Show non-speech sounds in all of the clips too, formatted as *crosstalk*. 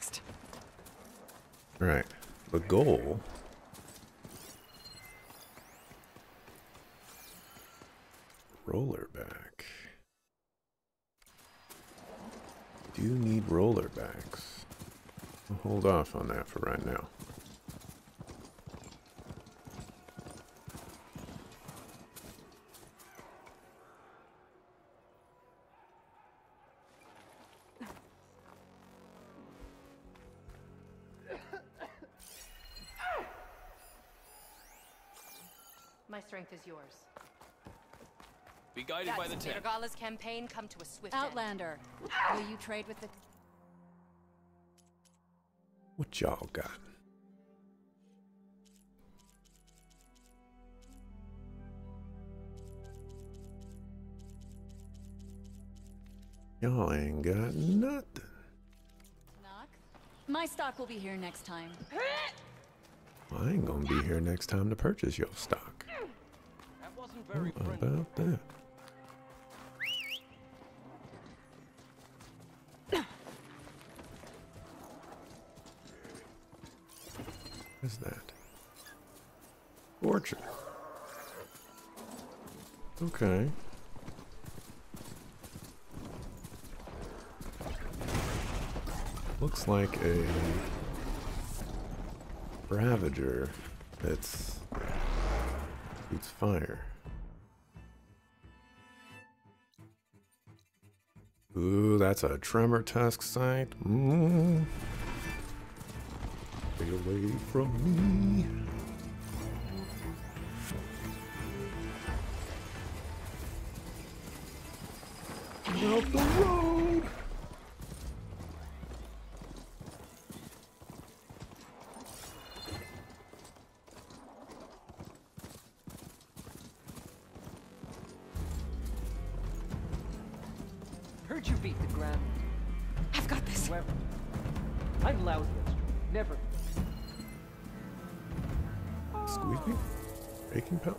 next? Right. The goal roller back. Do you need roller backs. I'll hold off on that for right now. Is yours. Be guided by the That's tent. Tergala's campaign come to a swift end. Outlander, will you trade with the... What y'all got? Y'all ain't got nothing. Knock? My stock will be here next time. Well, I ain't gonna be here next time to purchase your stock. Friendly. about that? What is that? Orchard. Okay. Looks like a Ravager that's shoots fire. Ooh, that's a Tremortusk sight. Mm. Stay away from me. Heard you beat the ground. I've got this. However, I'm lousy at strength. Never. Excuse me? Baking powder?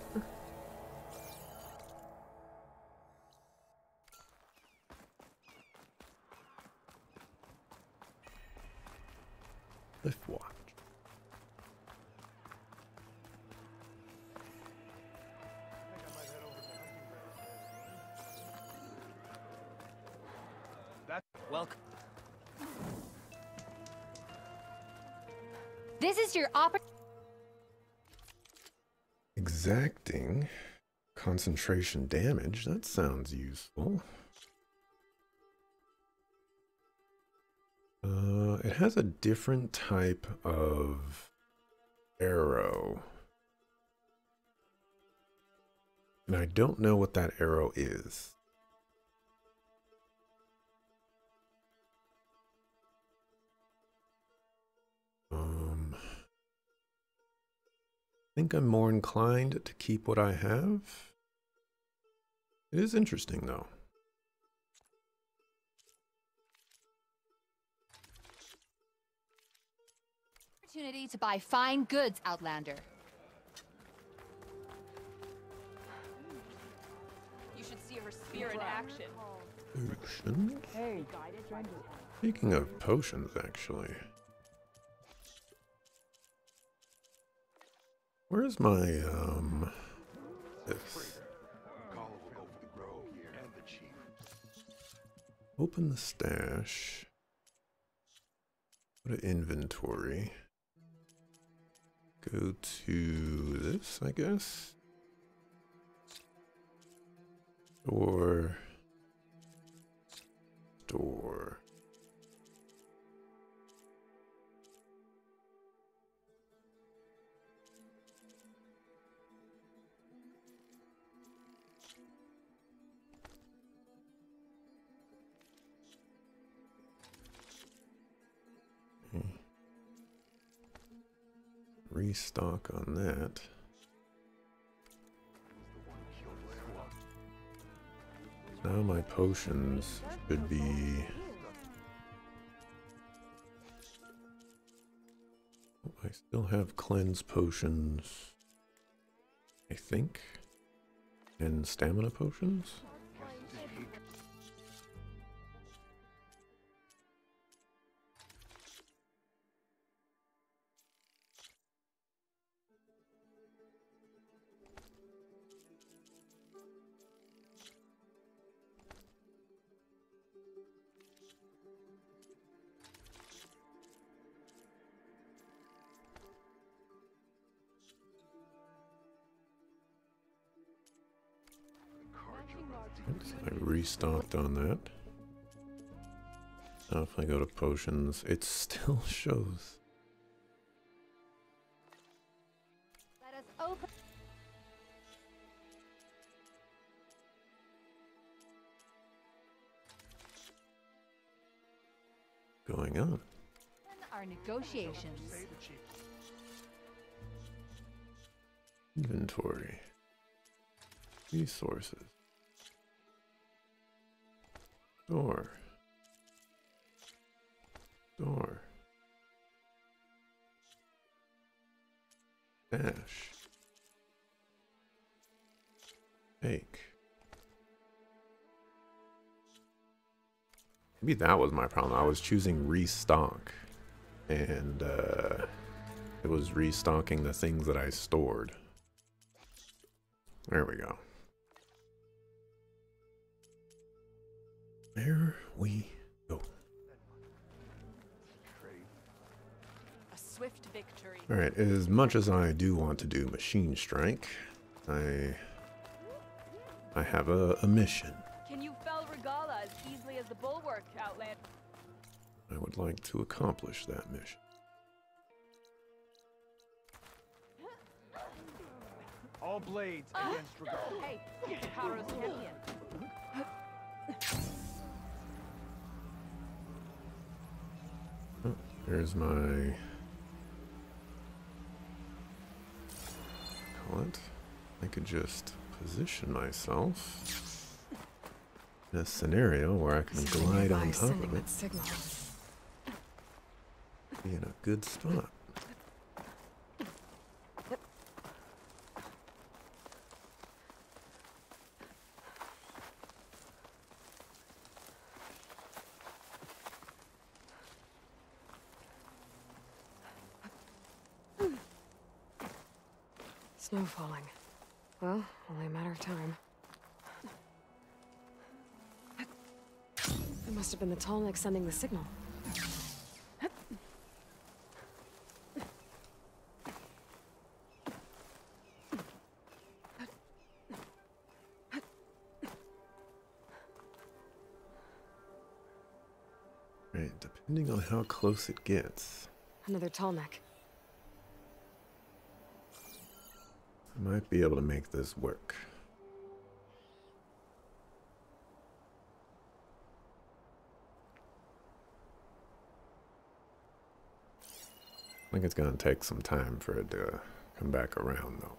Exacting concentration damage. That sounds useful. Uh, it has a different type of arrow. And I don't know what that arrow is. Think I'm more inclined to keep what I have. It is interesting, though. Opportunity to buy fine goods, Outlander. You should see her spear in action. Potions? Hey, Speaking of potions, actually. Where's my, um... This? Open the stash. Go to inventory. Go to this, I guess. Or Restock on that. Now my potions should be oh, I still have cleanse potions, I think, and stamina potions. I restocked on that. Now if I go to potions, it still *laughs* shows. Let us open. going on. our negotiations. Inventory. Resources. Door. Door. Dash. Take. Maybe that was my problem. I was choosing restock. And uh, it was restocking the things that I stored. There we go. There we go. A swift victory. Alright, as much as I do want to do Machine Strike, I I have a, a mission. Can you fell Regalla as easily as the bulwark, Outland? I would like to accomplish that mission. All blades ah. against Regal. Hey, Haro's champion. *laughs* there's my call. I could just position myself in a scenario where I can glide on top of it. Be in a good spot. Snow falling. Well, only a matter of time. It must have Tallneck sending the signal. Right, depending on how close it gets, Another Tallneck. I might be able to make this work. I think it's gonna take some time for it to come back around though.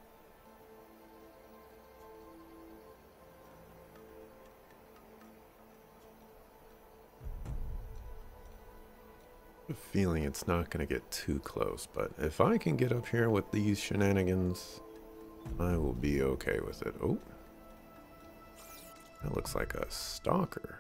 feeling it's not going to get too close, but if I can get up here with these shenanigans, I will be okay with it. Oh. That looks like a stalker.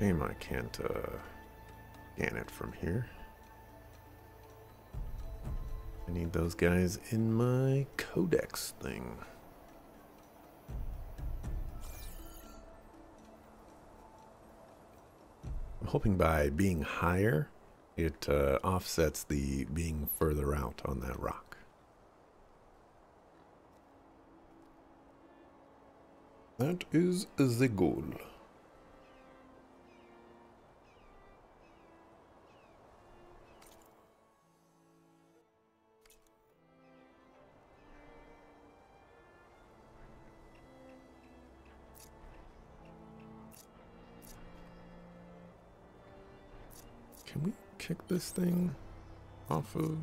Shame I can't uh, scan it from here. I need those guys in my codex thing. I'm hoping by being higher, it uh, offsets the being further out on that rock. That is the goal. Kick this thing off of?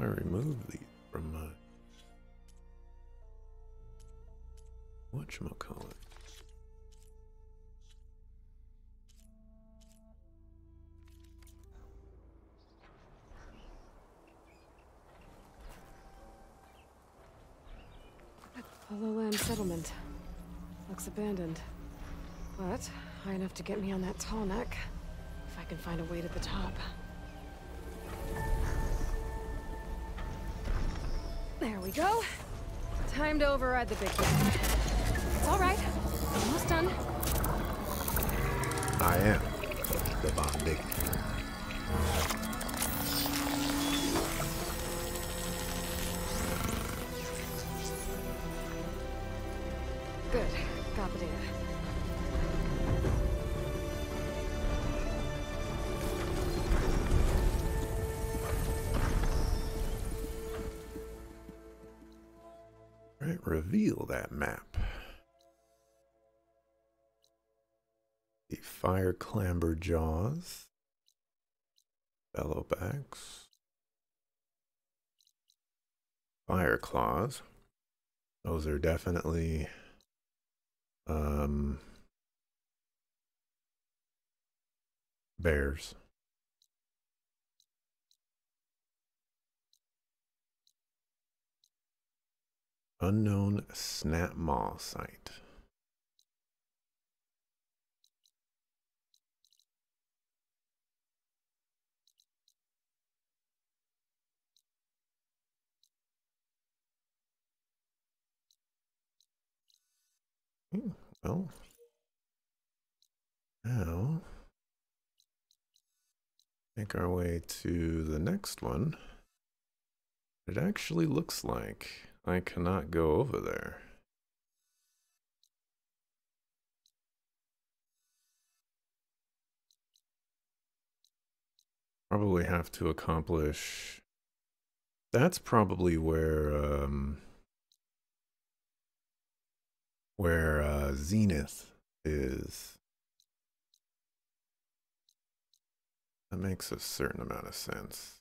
I remove from my whatchamacallit. A lowland settlement. Looks abandoned. But high enough to get me on that Tallneck. If I can find a way to the top. There we go. Time to override the big guy. It's all right. Almost done. I am the Von. That map. The fire Clamberjaws. Bellowbacks. Fireclaws. Those are definitely um bears. Unknown Snapmaw site. Hmm, Well, now make our way to the next one. It actually looks like I cannot go over there. Probably have to accomplish. That's probably where um, where uh, Zenith is. That makes a certain amount of sense.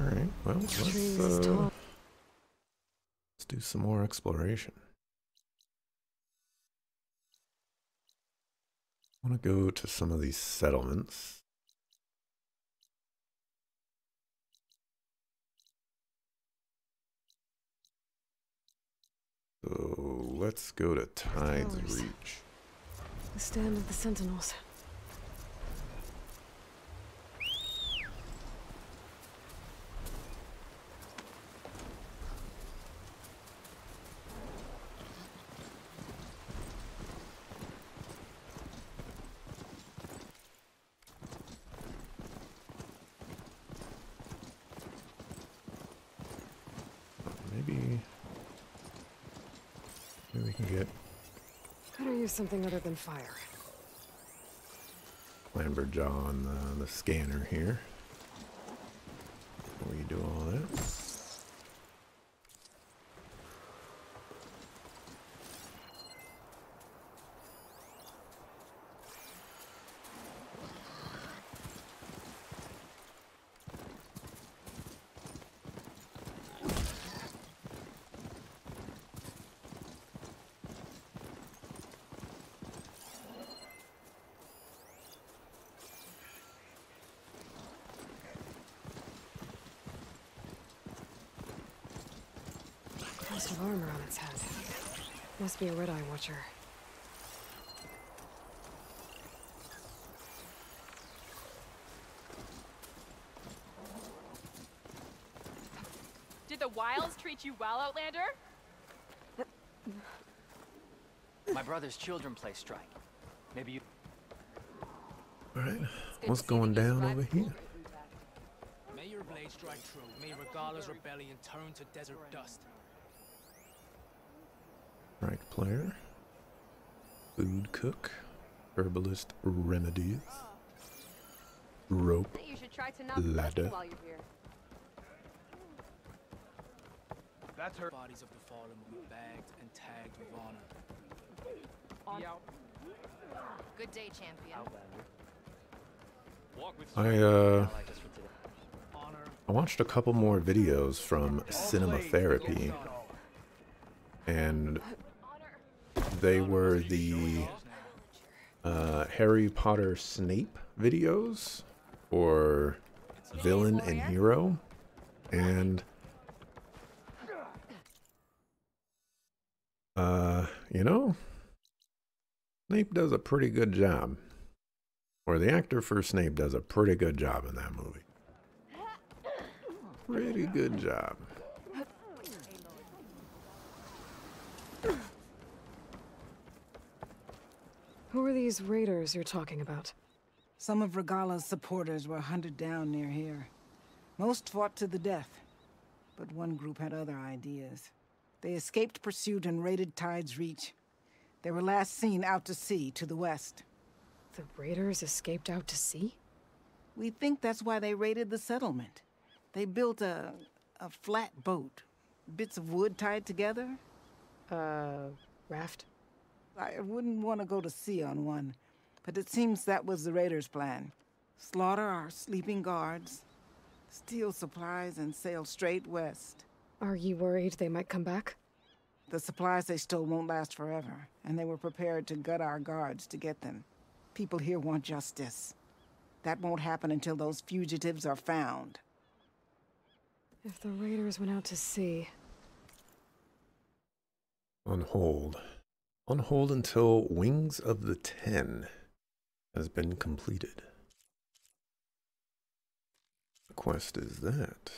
All right. Well, let's, uh, let's do some more exploration. I want to go to some of these settlements. So let's go to Tides Reach. The stand of the Sentinels. Maybe, maybe we can get Could use something other than fire. Clamberjaw on the, the scanner here. Before all that. Cost of armor on its head. Must be a Redeye Watcher. Did the wilds treat you well, Outlander? My brother's children play strike. Maybe you. Alright, what's to see that going down over here? May your blade strike true. May Regalla's rebellion turn to desert dust. Right player. Food cook. Herbalist remedies. Rope. You should Try to not Ladder. while you're here. That's her. Bodies of the fallen will be bagged and tagged with honor. Good day, champion. I uh I like us for today. Honor. I watched a couple more videos from Cinema Therapy, and they were the uh, Harry Potter Snape videos, or villain and hero, and uh, you know, Snape does a pretty good job, or the actor for Snape does a pretty good job in that movie. Pretty good job. Who are these raiders you're talking about? Some of Regalla's supporters were hunted down near here. Most fought to the death, but one group had other ideas. They escaped pursuit and raided Tide's Reach. They were last seen out to sea to the west. The raiders escaped out to sea? We think that's why they raided the settlement. They built a a flat boat, bits of wood tied together. Uh, raft? I wouldn't want to go to sea on one, but it seems that was the raiders' plan. Slaughter our sleeping guards, steal supplies, and sail straight west. Are you worried they might come back? The supplies they stole won't last forever, and they were prepared to gut our guards to get them. People here want justice. That won't happen until those fugitives are found. If the raiders went out to sea, On hold. On hold until Wings of the Ten has been completed. What quest is that?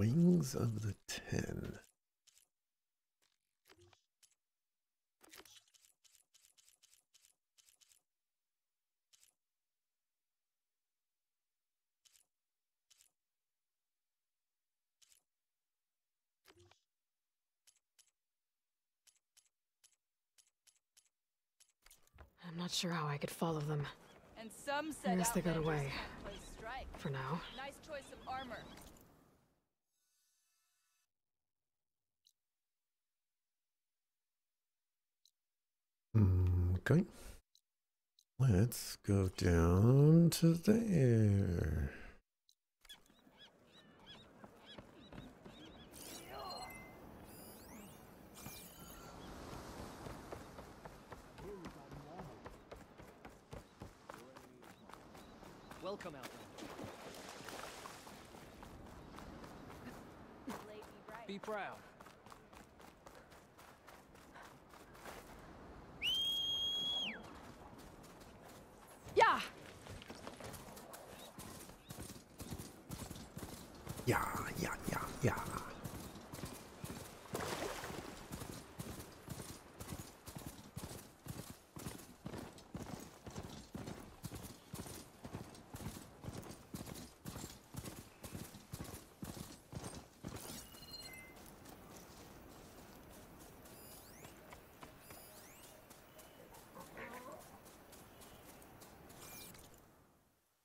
Wings of the Ten. I'm not sure how I could follow them. And some said Unless they got away. can't play strike. For now. Nice choice of armor. Mm, okay. Let's go down to there. Welcome, Outlander. Be proud. Yeah. Yeah, yeah, yeah, yeah.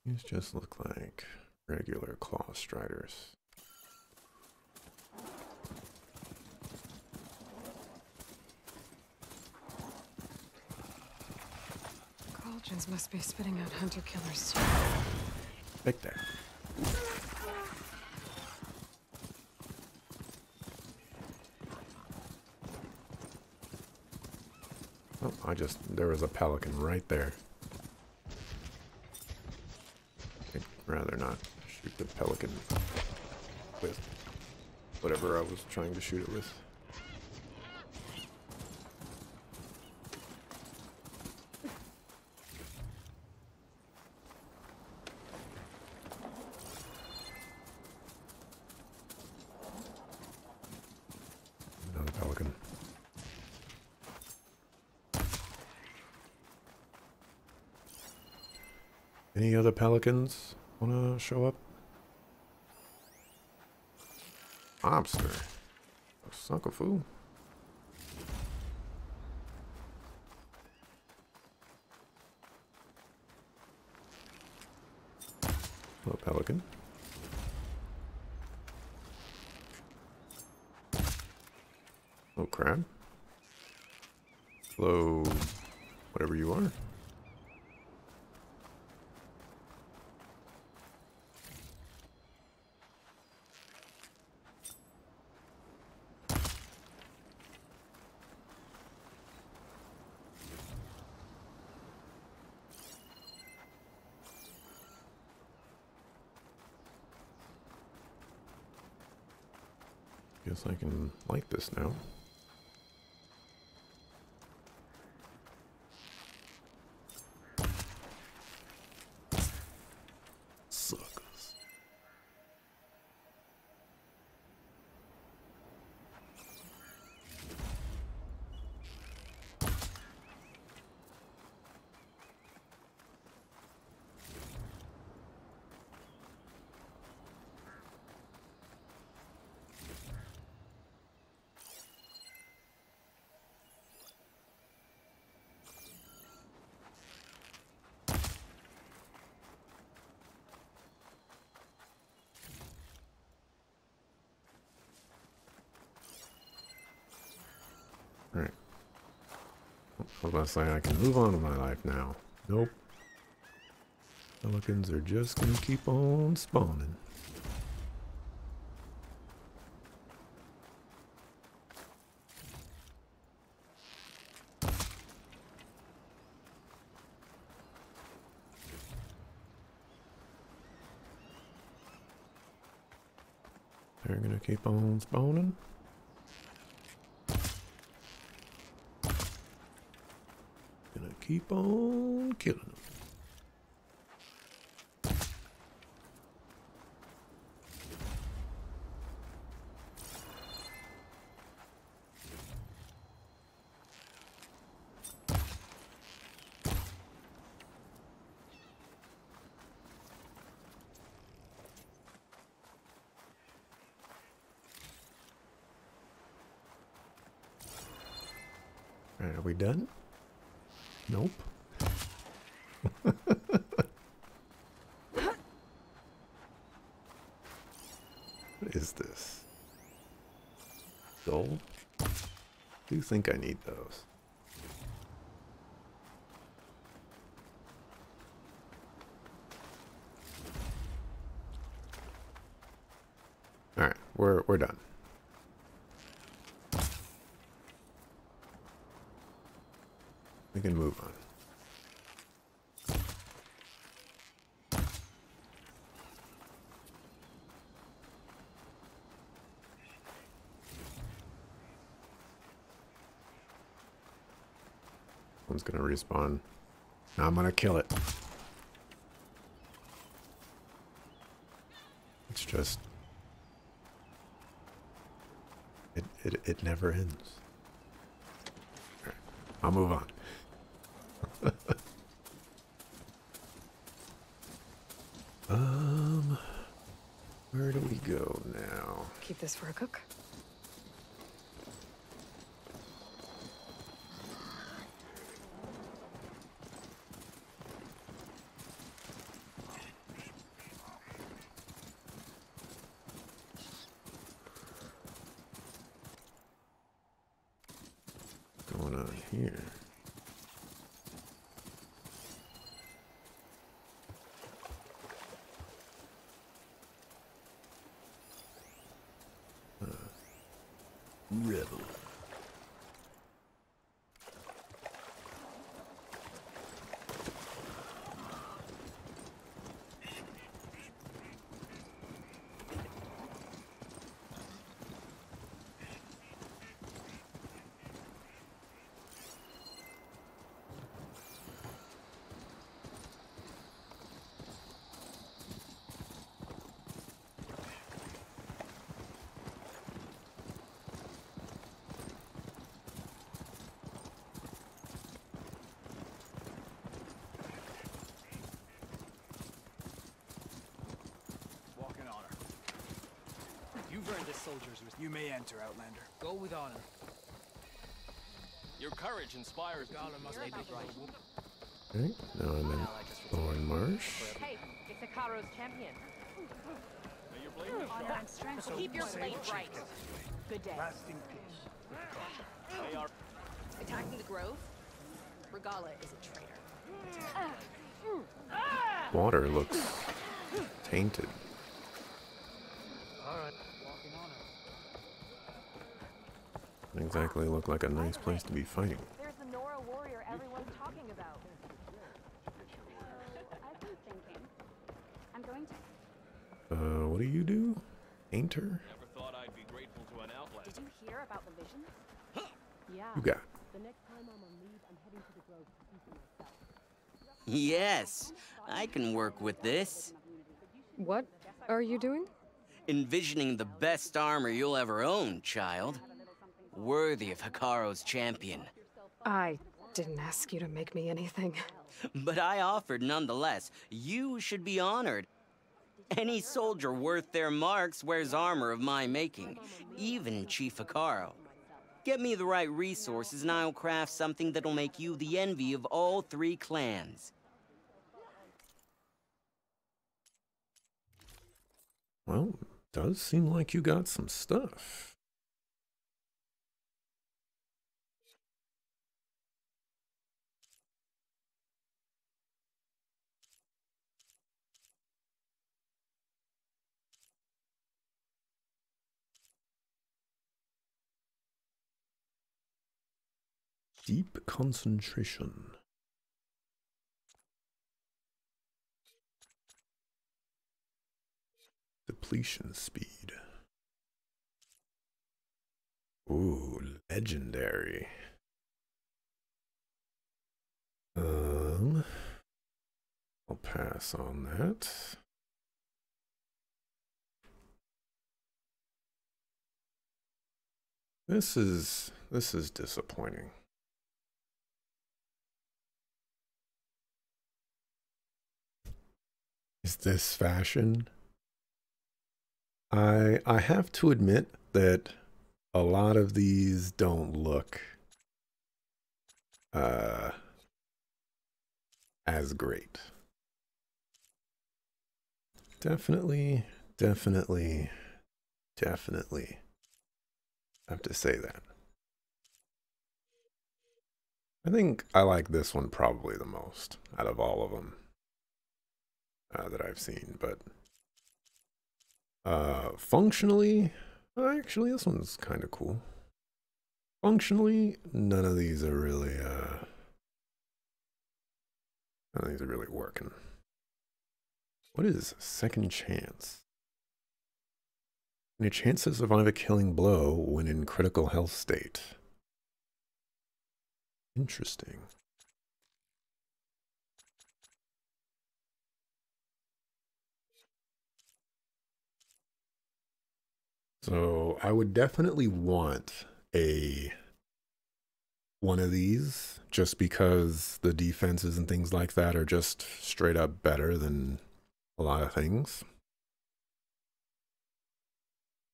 These just look like regular Clawstriders. Cauldrons must be spitting out hunter killers too. Right there. Oh, I just, there was a pelican right there. the pelican with whatever I was trying to shoot it with. Any other pelicans want to show up? Sucker fool. Hello, pelican. Hello, crab. Hello, whatever you are. Guess I can like this now. Suckers. Alright. I was about to say I can move on with my life now. Nope. Pelicans are just gonna keep on spawning. They're gonna keep on spawning. Gonna keep on killing them. Are we done? Nope. *laughs* what is this? Dull? do you think I need those. Alright, we're we're done. We can move on. One's gonna respawn. Now I'm gonna kill it. It's just it it it never ends. Alright, I'll move on. *laughs* um, where do we go now? Keep this for a cook. This soldier's res- You may enter, Outlander. Go with honor. Your courage inspires me. Must lead right. Okay, now I'm in Thornmarsh. Hey, it's Hekarro's champion. May your blade be Honor and strength. Keep your blade right. Good day. Rest in peace. May our Attacking the grove? Regalla is a traitor. Water looks tainted. Exactly look like a nice place to be fighting. There's the Nora warrior everyone's talking about. I've been thinking. I'm going to. Uh, what do you do? Painter? never thought I'd be grateful to an outlander. Did you hear about the vision? yeah. You got. The next time I'm on leave, I'm heading to the grove to see for myself. Yes, I can work with this. What are you doing? Envisioning the best armor you'll ever own, child. Worthy of Hekarro's champion. I didn't ask you to make me anything. But I offered nonetheless. You should be honored. Any soldier worth their marks wears armor of my making, even Chief Hikaro. Get me the right resources and I'll craft something that'll make you the envy of all three clans. Well, does seem like you got some stuff. Deep concentration. Depletion speed. Ooh, legendary. Um, I'll pass on that. This is this is disappointing. Is this fashion? I I have to admit that a lot of these don't look uh as great. Definitely, definitely, definitely have to say that. I think I like this one probably the most out of all of them uh, that I've seen, but uh, functionally, actually, this one's kind of cool. Functionally, none of these are really, uh, none of these are really working. What is second chance? And a chance to survive a killing blow when in critical health state. Interesting. So I would definitely want a one of these just because the defenses and things like that are just straight up better than a lot of things.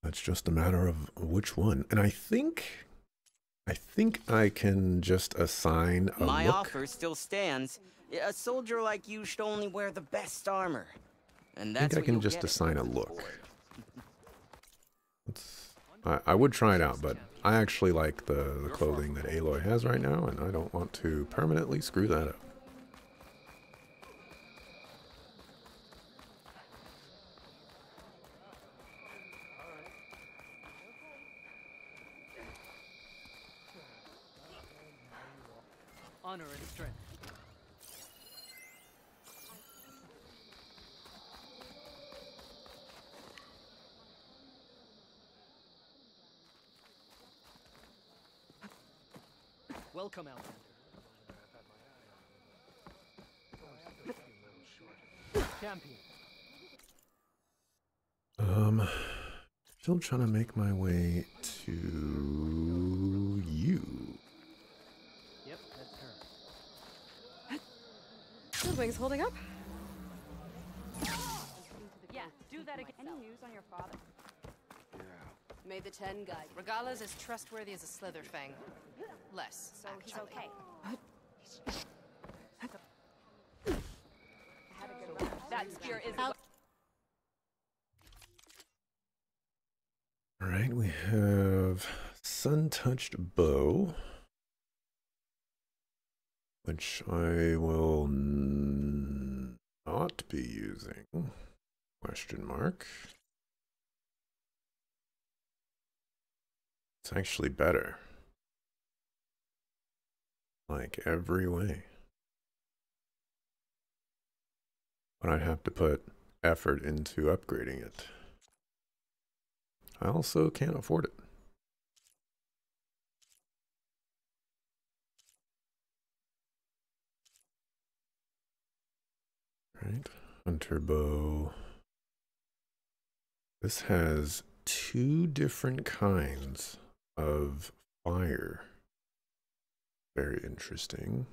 That's just a matter of which one. And I think I think I can just assign a My look. offer still stands. A soldier like you should only wear the best armor. And that's I think I can just assign a look. I, I would try it out, but I actually like the, the clothing that Aloy has right now, and I don't want to permanently screw that up. Honor and strength. Welcome, Outlander. Champion. Um, still trying to make my way to you. Yep, that's her. Goodwing's holding up? Yeah, do that again. Any news on your father? Yeah. May the ten guide. Regalla's as trustworthy as a Slitherfang. Less, So he's actually. okay. That spear is. Out. All right, we have Sun Touched Bow, which I will not be using. Question mark. It's actually better. Like every way. But I'd have to put effort into upgrading it. I also can't afford it. Right, hunter bow. This has two different kinds of fire. Very interesting.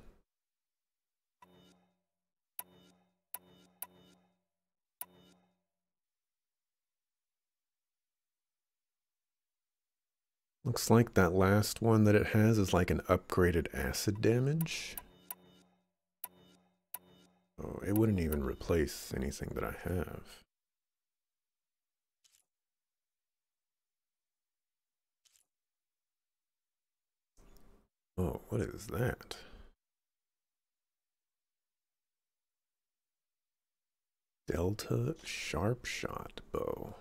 Looks like that last one that it has is like an upgraded acid damage. Oh, it wouldn't even replace anything that I have. Oh, what is that? Delta Sharpshot Bow.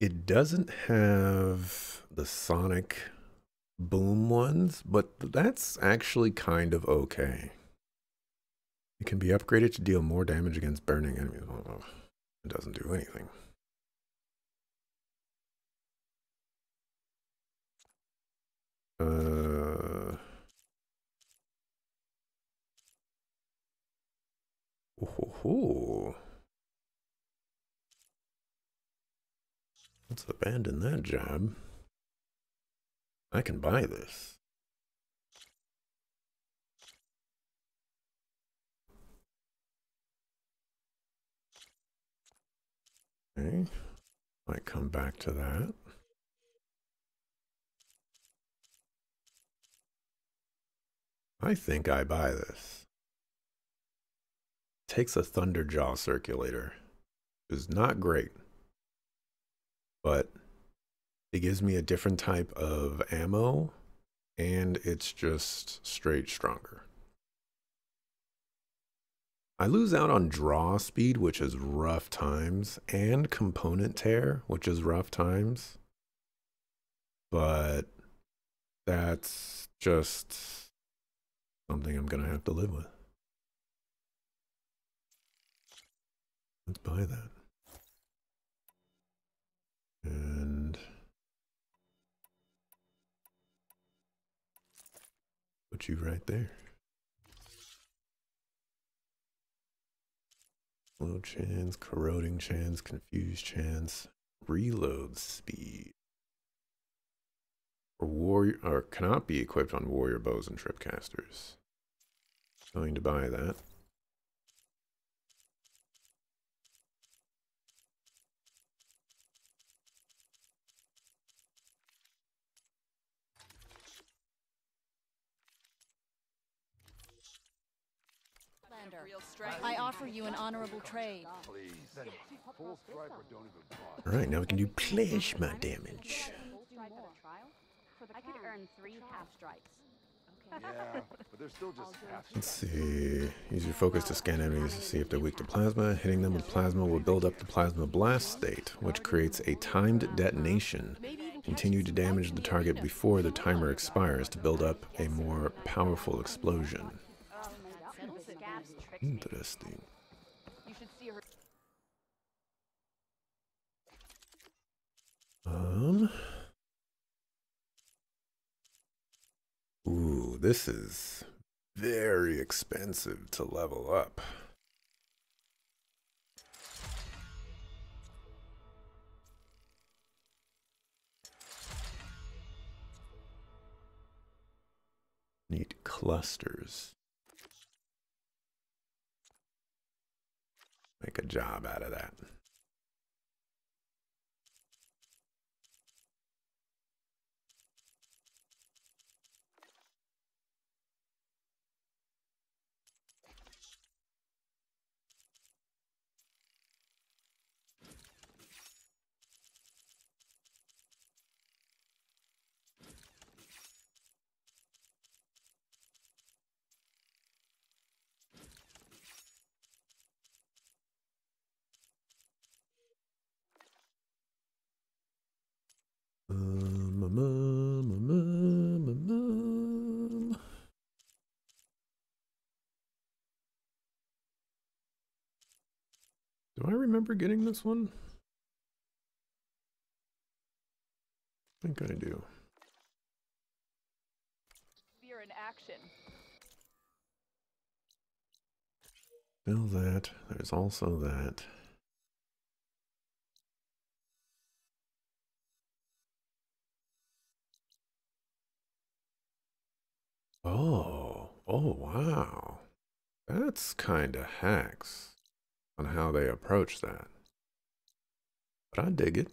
It doesn't have the sonic boom ones, but that's actually kind of okay. It can be upgraded to deal more damage against burning enemies. Oh, it doesn't do anything. Uh, Let's abandon that job. I can buy this. Okay. Might come back to that. I think I buy this. Takes a Thunderjaw circulator. Is not great. But it gives me a different type of ammo and it's just straight stronger. I lose out on draw speed, which is rough times, and component tear, which is rough times. But that's just something I'm going to have to live with. Let's buy that. And put you right there. Low chance, corroding chance, confused chance, reload speed. Or warrior or cannot be equipped on warrior bows and tripcasters. Going to buy that. I offer you an honorable trade. All right, now we can do plasma damage. I could earn three half strikes. Yeah, but they're still just half Let's see. Use your focus to scan enemies to see if they're weak to plasma. Hitting them with plasma will build up the plasma blast state, which creates a timed detonation. Continue to damage the target before the timer expires to build up a more powerful explosion. Interesting. You should see her. Um. Ooh, this is very expensive to level up. Need clusters. Make a job out of that. I remember getting this one? I think I do. Fear in action. Still that. There's also that. Oh, oh wow. That's kind of hacks on how they approach that. But I dig it.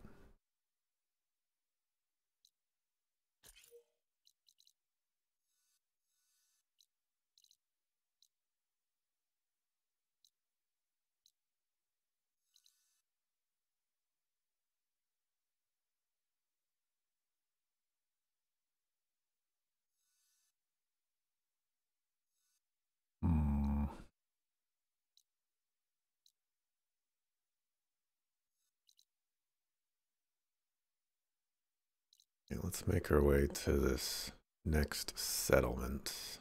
Let's make our way to this next settlement.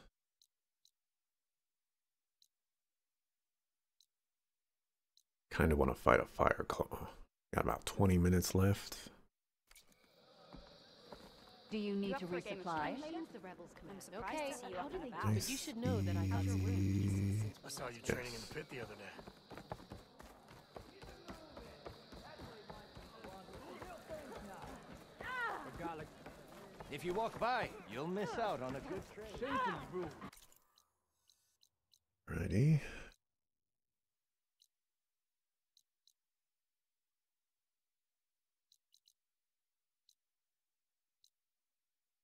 Kind of want to fight a Fireclaw. Got about 20 minutes left. Do you need to resupply? The rebels come I'm Okay, to you how do they about. do Nice? You should know that I got your speed. I saw you training in the pit the other day. Regalla, If you walk by, you'll miss out on a good trade. Righty.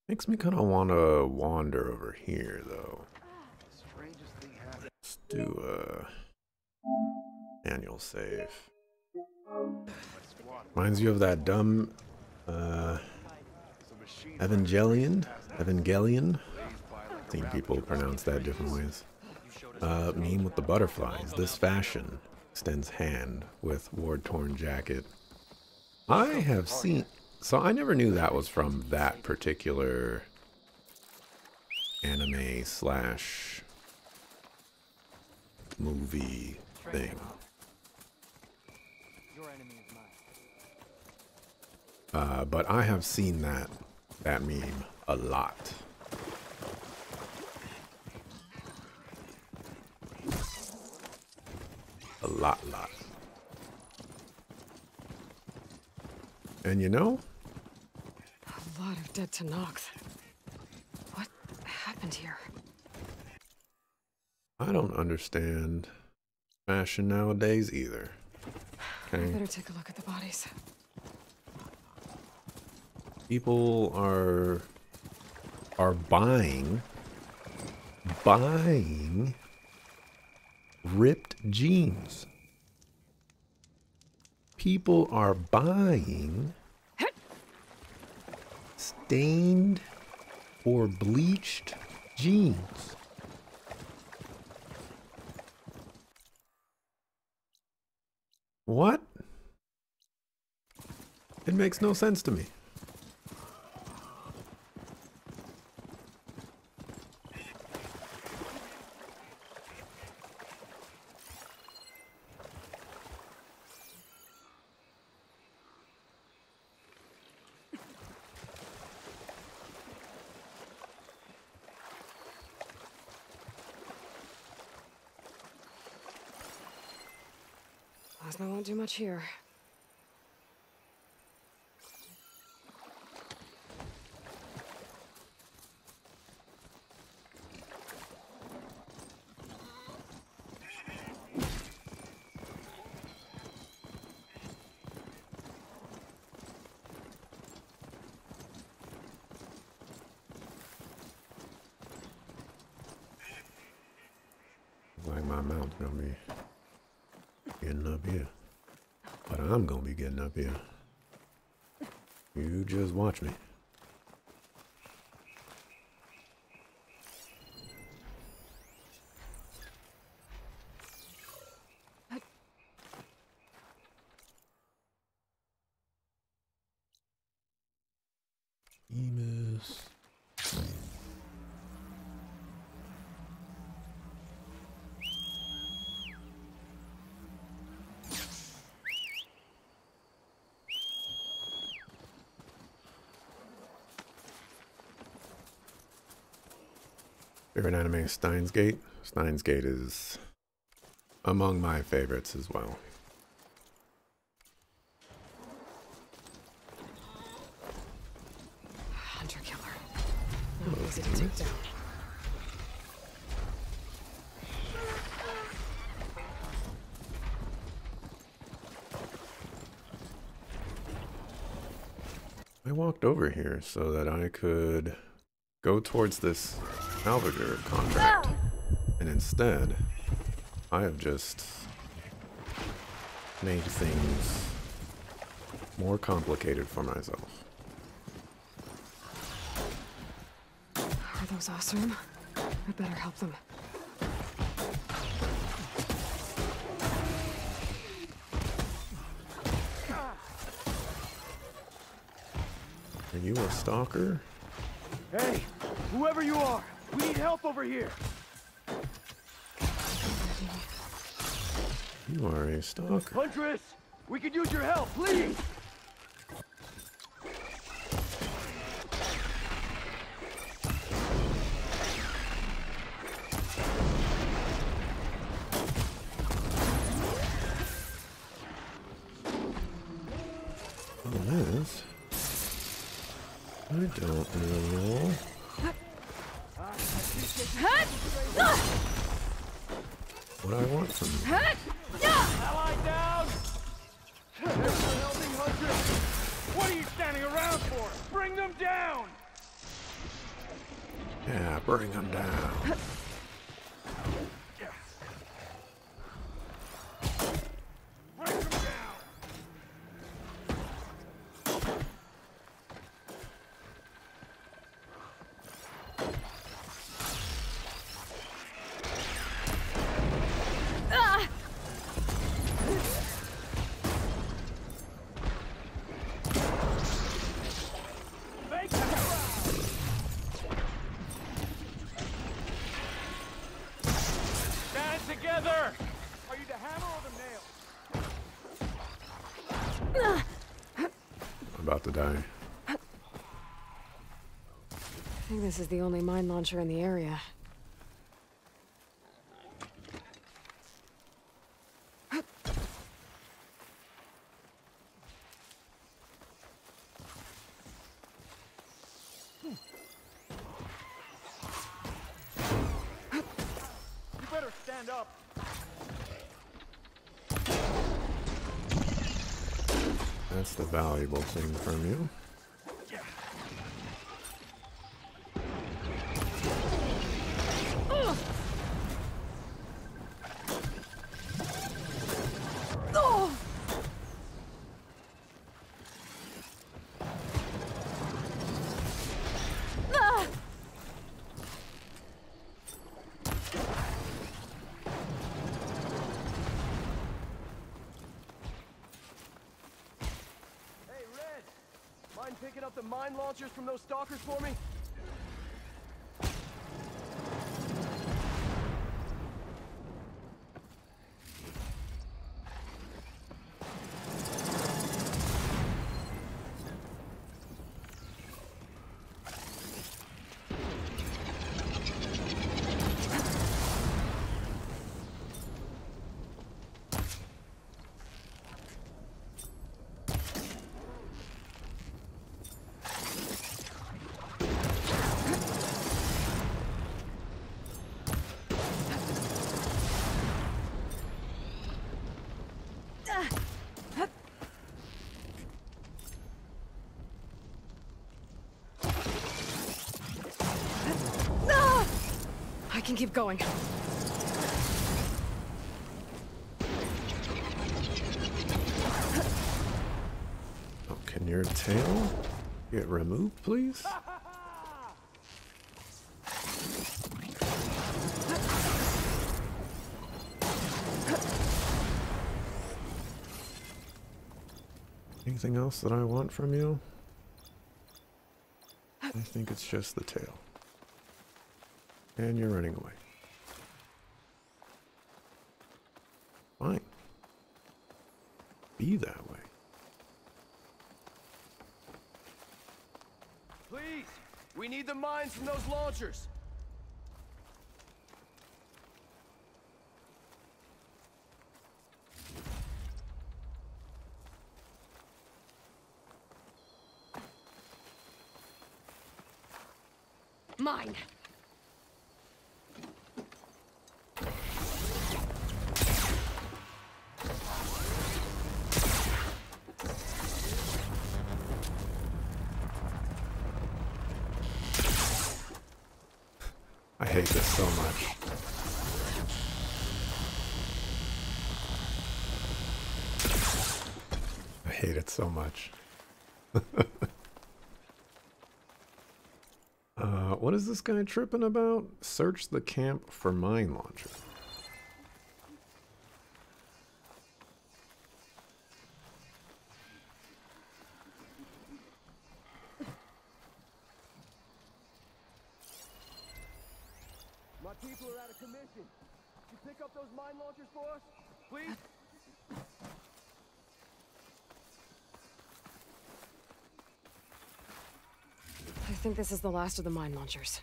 Makes me kind of want to wander over here, though. Let's do a annual save. Reminds you of that dumb uh, Evangelion? Evangelion? I Seen people pronounce that different ways. Uh, meme with the butterflies. This fashion extends hand with war-torn jacket. I have seen... So I never knew that was from that particular anime slash movie thing. Uh, but I have seen that that meme a lot. A lot, lot. And you know, A lot of dead Tenakth. What happened here? I don't understand fashion nowadays either. I better take a look at the bodies. People are are buying buying ripped jeans. People are buying stained or bleached jeans. What? It makes no sense to me Ozma won't do much here. like my mount's gonna be getting up here. But I'm gonna be getting up here. You just watch me. Favorite anime Steins Gate? Steins Gate is among my favorites as well. Hunter killer. Easy to take down. I walked over here so that I could go towards this Alvager contract. And instead, I have just made things more complicated for myself. Are those awesome? I better help them. Are you a stalker? Hey, whoever you are, we need help over here. You are a stalker. Huntress, we could use your help, please. This is the only mine launcher in the area. You better stand up. That's the valuable thing from you. Hey, Red! Mind picking up the mine launchers from those stalkers for me? I can keep going. Oh, can your tail get removed, please? Anything else that I want from you? I think it's just the tail. And you're running away. Fine. Be that way. Please! We need the mines from those launchers! Mine! So much. *laughs* uh, what is this guy tripping about? Search the camp for mine launcher. My people are out of commission. You pick up those mine launchers for us, please? I think this is the last of the mine launchers.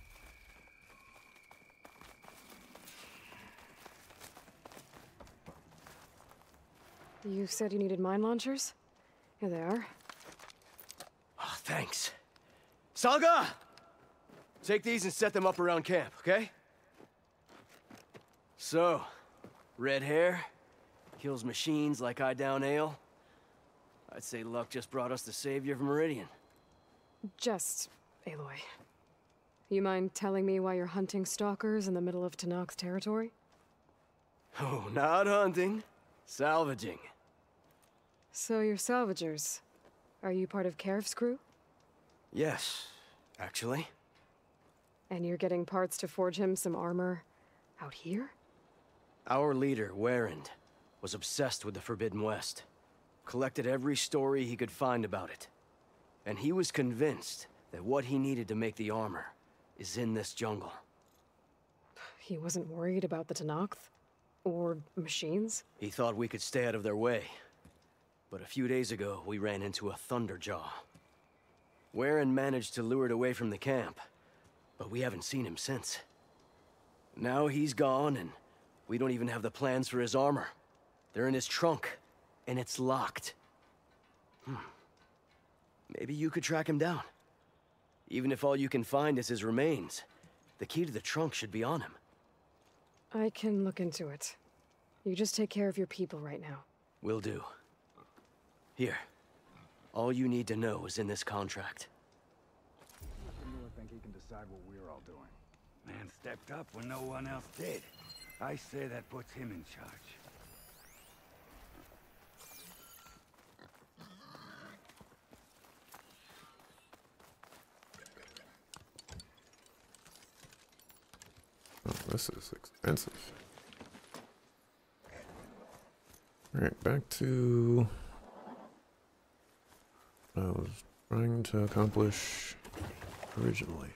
You said you needed mine launchers? Here they are. Oh, thanks. Salga! Take these and set them up around camp, okay? So, red hair, kills machines like I down ale. I'd say luck just brought us the savior of Meridian. Just Aloy. You mind telling me why you're hunting stalkers in the middle of Tenakth's territory? Oh, not hunting, salvaging. So you're salvagers. Are you part of Karif's crew? Yes, actually. And you're getting parts to forge him some armor out here? Our leader, Warrend, was obsessed with the Forbidden West. Collected every story he could find about it. And he was convinced that what he needed to make the armor is in this jungle. He wasn't worried about the Tenakth? Or machines? He thought we could stay out of their way. But a few days ago, we ran into a Thunderjaw. Warren managed to lure it away from the camp, but we haven't seen him since. Now he's gone, and we don't even have the plans for his armor. They're in his trunk, and it's locked. Hmm. Maybe you could track him down. Even if all you can find is his remains, the key to the trunk should be on him. I can look into it. You just take care of your people right now. Will do. Here. All you need to know is in this contract. Miller think he can decide what we're all doing. Man stepped up when no one else did. I say that puts him in charge. This is expensive. Alright, back to what I was trying to accomplish originally.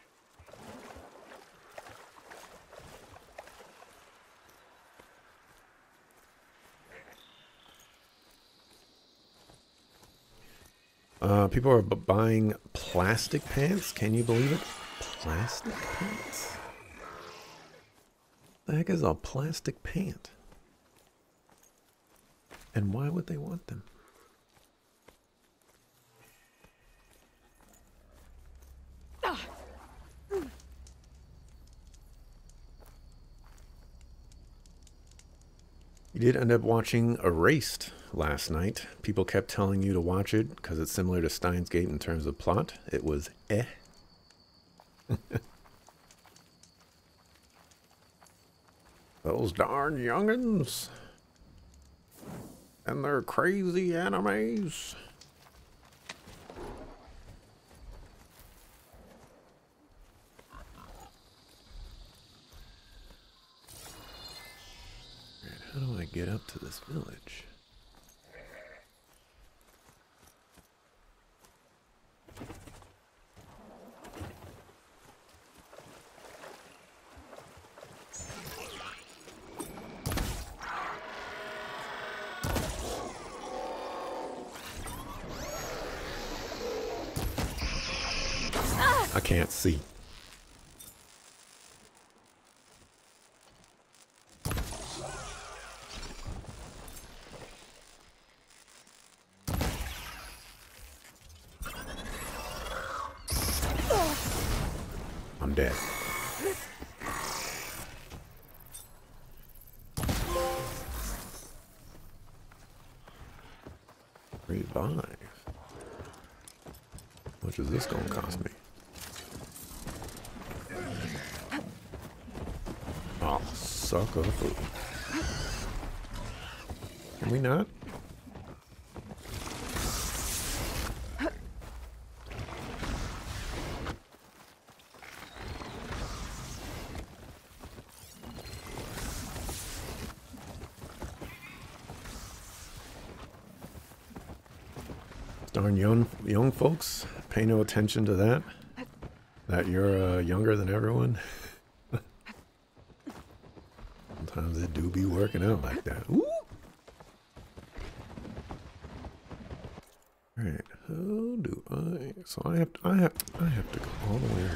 Uh, people are buying plastic pants. Can you believe it? Plastic pants? The heck is a plastic pant? And why would they want them? You did end up watching Erased last night. People kept telling you to watch it because it's similar to Steins Gate in terms of plot. It was eh. *laughs* Those darn youngins. And their crazy animes. How do I get up to this village? I can't see. I'm dead. Revive. How much is this gonna cost me? Oh, Can we not? Darn young young folks, pay no attention to that. That you're uh, younger than everyone. *laughs* Sometimes it do be working out like that. Ooh. Alright, how do I so I have to, I have I have to go all the way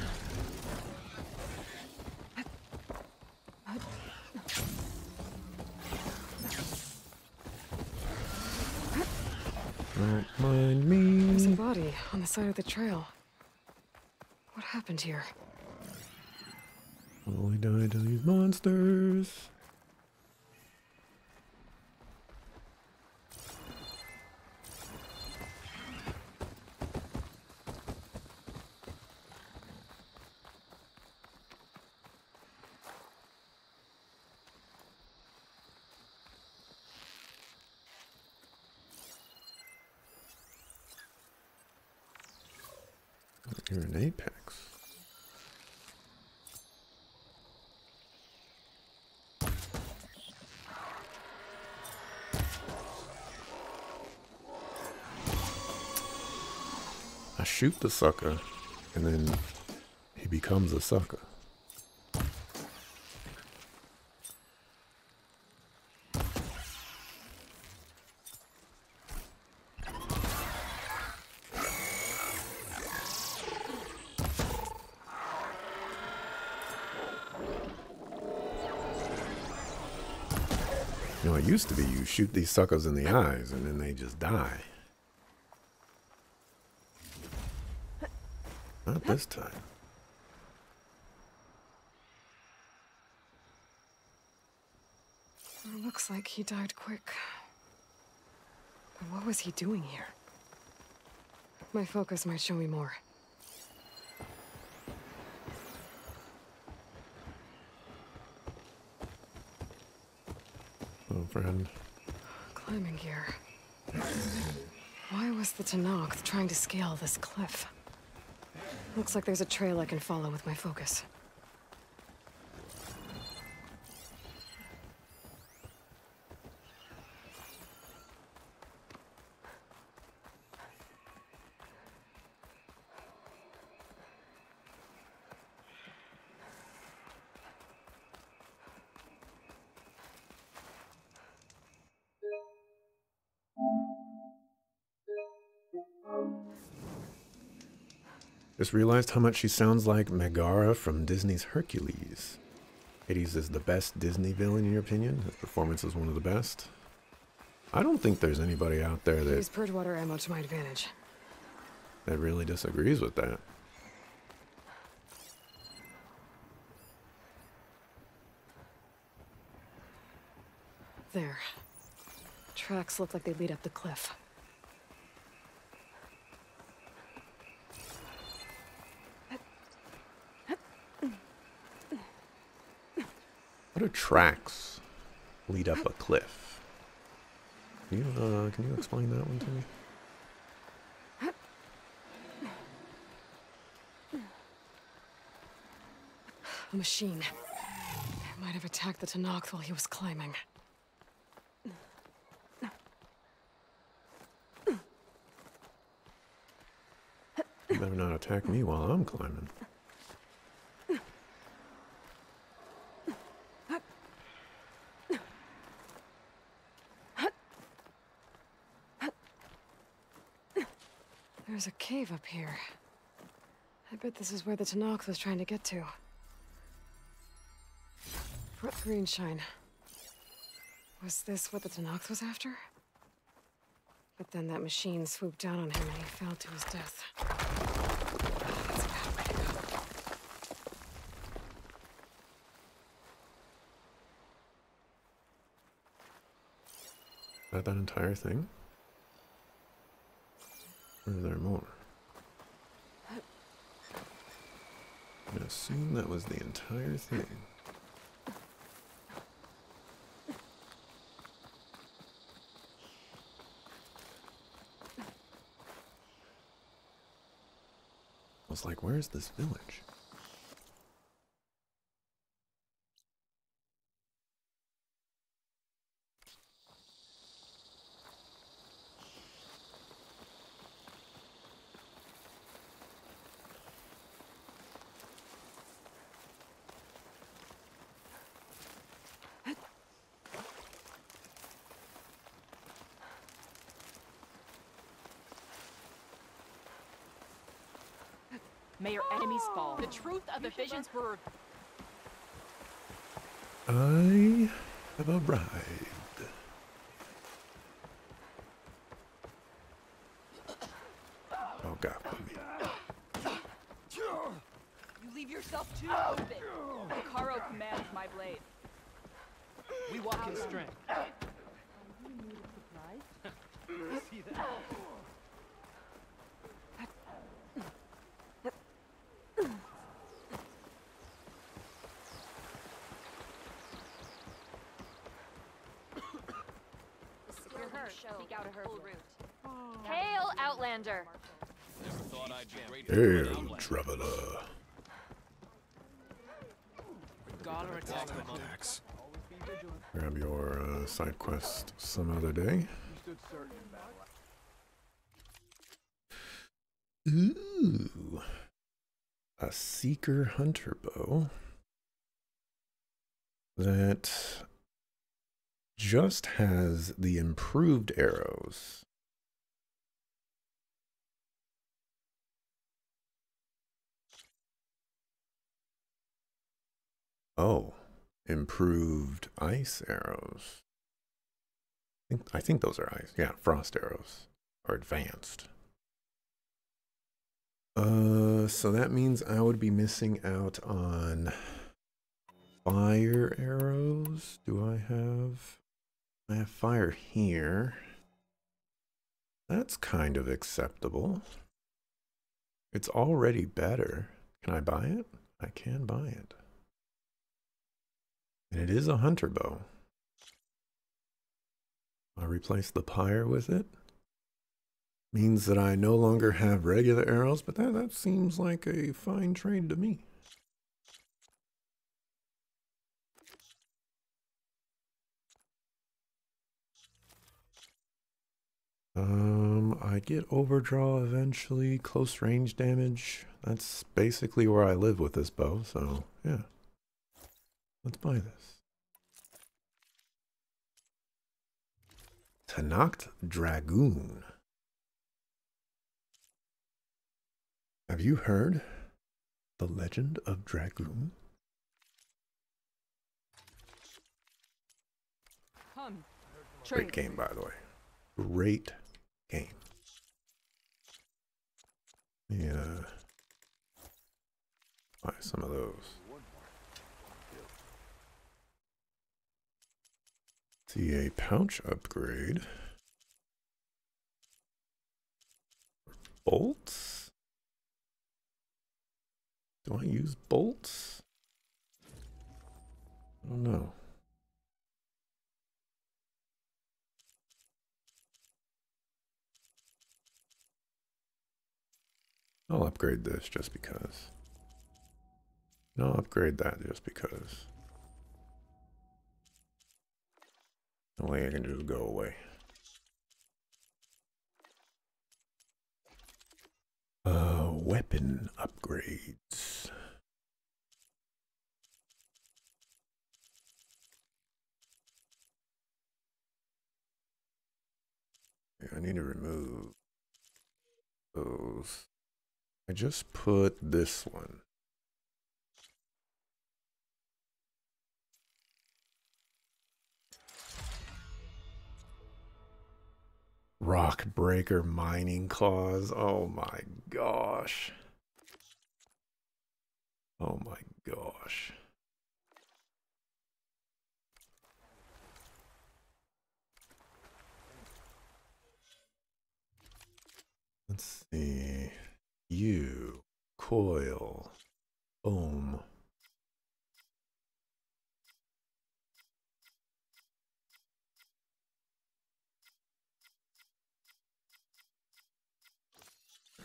Don't mind There's a body on the side of the trail. What happened here? Only died to these monsters. You're an apex. I shoot the sucker, and then he becomes a sucker. You know, it used to be you shoot these suckers in the eyes and then they just die. Not this time. It looks like he died quick. But what was he doing here? My focus might show me more. Oh, friend. Climbing gear. Why was the Tenakth trying to scale this cliff? Looks like there's a trail I can follow with my focus. Just realized how much she sounds like Megara from Disney's Hercules. Hades is the best Disney villain in your opinion? His performance is one of the best? I don't think there's anybody out there that, Use purge water ammo to my advantage. that really disagrees with that. There. Tracks look like they lead up the cliff. Tracks lead up a cliff? Can you, uh, can you explain that one to me? A machine. It might have attacked the Tenakth while he was climbing. You better not attack me while I'm climbing. cave up here. I bet this is where the Tenakth was trying to get to. Brut Greenshine. Was this what the Tenakth was after? But then that machine swooped down on him and he fell to his death. That entire thing? Entire thing. I was like, where's this village? May your enemies fall. The truth of the visions were I have arrived. Oh god. You leave yourself too open. Hekarro commands my blade. We walk in strength. See that? You're hurt. Seek out a herb root. Hail, Outlander! Never thought I'd be grateful Hail, outlander. traveler. Regalla attacks the monk. Relax. Grab your uh, side quest some other day. Ooh. A Seeker Hunter bow that just has the improved arrows. Oh, improved ice arrows. I think, I think those are ice. Yeah, frost arrows are advanced. Uh, so that means I would be missing out on fire arrows. Do I have? I have fire here. That's kind of acceptable. It's already better. Can I buy it? I can buy it. And it is a hunter bow. I replace the pyre with it. Means that I no longer have regular arrows, but that, that seems like a fine trade to me. Um, I get overdraw eventually, close range damage. That's basically where I live with this bow, so yeah. Let's buy this. Tenakth Dragoon. Have you heard the legend of Dragoon? Great game, by the way. Great game. Yeah. Buy some of those. See a pouch upgrade. Bolts? Do I use bolts? I don't know. I'll upgrade this just because. No, I'll upgrade that just because. The way I can just go away. Uh, weapon upgrades. Yeah, I need to remove those. I just put this one. Rockbreaker mining claws. Oh my gosh. Oh my gosh. Let's see coil. Boom.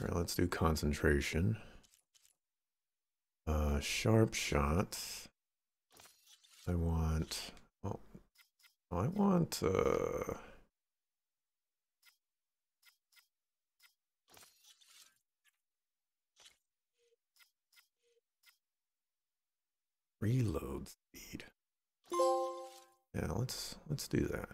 All right, let's do concentration. Uh, sharp shots. I want, oh, I want, uh, reload speed. Yeah, let's let's do that.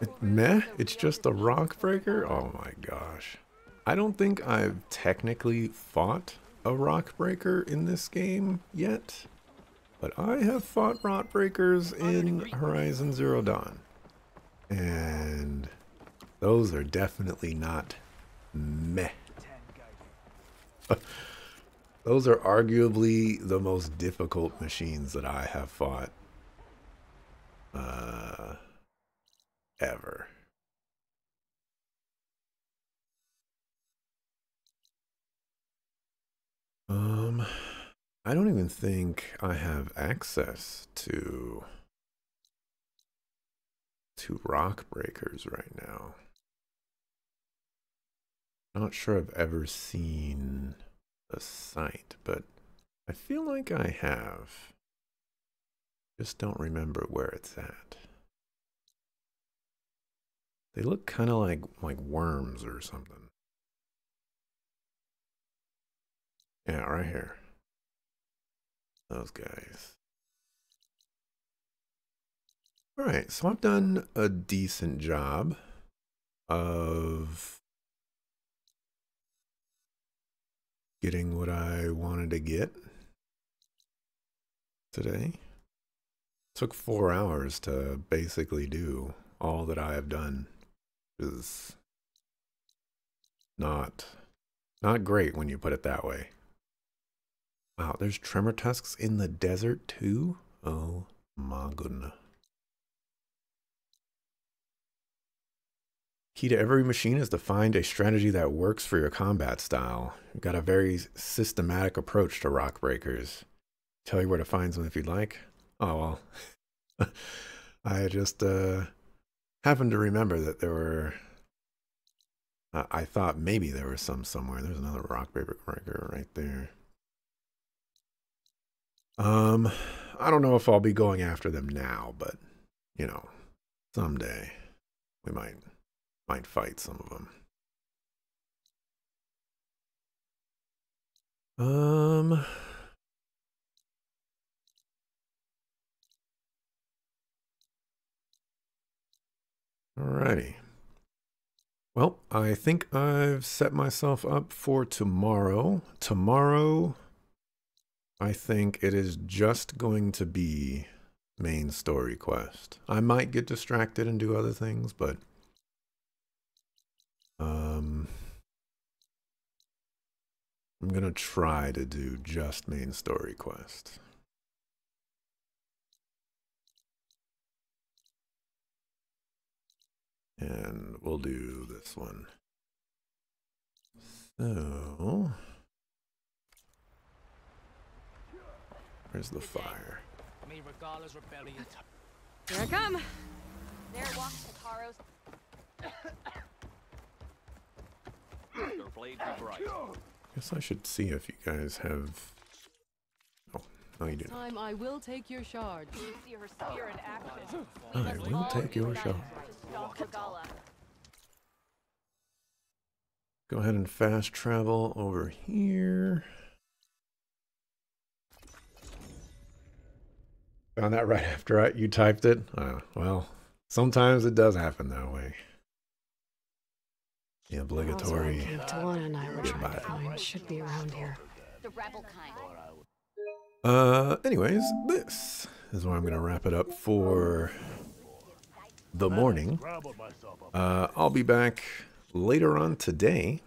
It, meh, it's just a Rockbreaker? Oh my gosh. I don't think I've technically fought a Rockbreaker in this game yet, but I have fought Rockbreakers in Horizon Zero Dawn. And those are definitely not meh. *laughs* those are arguably the most difficult machines that I have fought. Uh, ever. Um, I don't even think I have access to to Rockbreakers right now. Not sure I've ever seen a site, but I feel like I have. Just don't remember where it's at. They look kind of like like worms or something. Yeah, right here. Those guys. All right, so I've done a decent job of getting what I wanted to get today. Took four hours to basically do all that I have done is not not great when you put it that way. Wow, there's Tremortusks in the desert too? Oh my goodness. Key to every machine is to find a strategy that works for your combat style. You've got a very systematic approach to Rockbreakers. Tell you where to find some if you'd like. Oh well. *laughs* I just uh happened to remember that there were. Uh, I thought maybe there was some somewhere. There's another rock paper breaker right there. Um, I don't know if I'll be going after them now, but you know, someday we might might fight some of them. Um. Alrighty. Well, I think I've set myself up for tomorrow. Tomorrow, I think it is just going to be main story quest. I might get distracted and do other things, but I'm going to try to do just main story quest. And we'll do this one. So, where's the fire? May Regalla's rebellion. Here I come. There walks Tataro's. Their blades are bright. Guess I should see if you guys have. Oh, no, you do. Time I will take your charge. See her spear in action. I will take your shot. Stomp Regalla. Go ahead and fast travel over here. Found that right *laughs* after I, you typed it? Uh, well, sometimes it does happen that way. The obligatory. Camp Talanah and I were trying goodbye. to find should be around here. The rebel kind. Uh, anyways, this is where I'm going to wrap it up for the morning. Uh, I'll be back later on today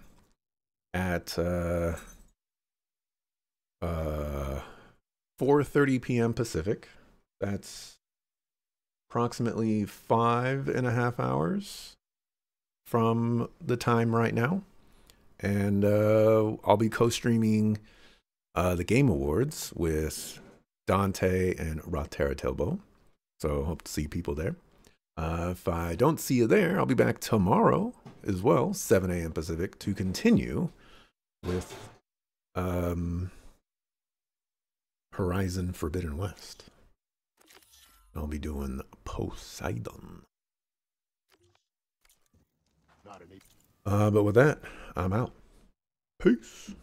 at uh, uh, 4:30 p.m. Pacific. That's approximately five and a half hours from the time right now. And uh, I'll be co streaming uh, the Game Awards with Dante and Rotera Tilbo. So hope to see people there. Uh, if I don't see you there, I'll be back tomorrow as well, 7 a.m. Pacific, to continue with um, Horizon Forbidden West. I'll be doing Poseidon. Uh, but with that, I'm out. Peace.